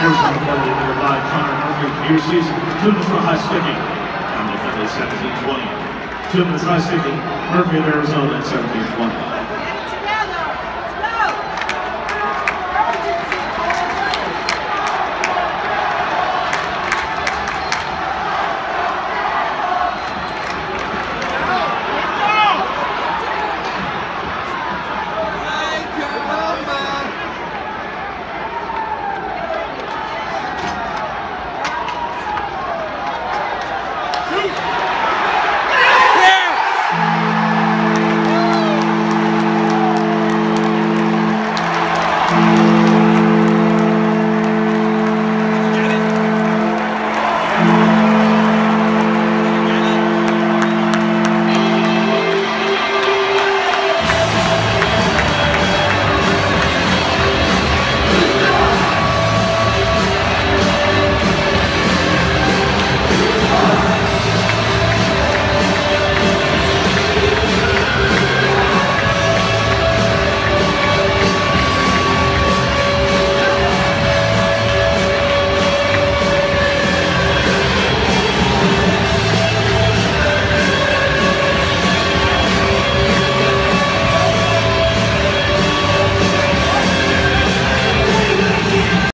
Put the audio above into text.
Arizona County number 5, Connor season, two minutes the high sticking. On the defense, 17-20. two minutes high sticking, Murphy of Arizona at 17-20.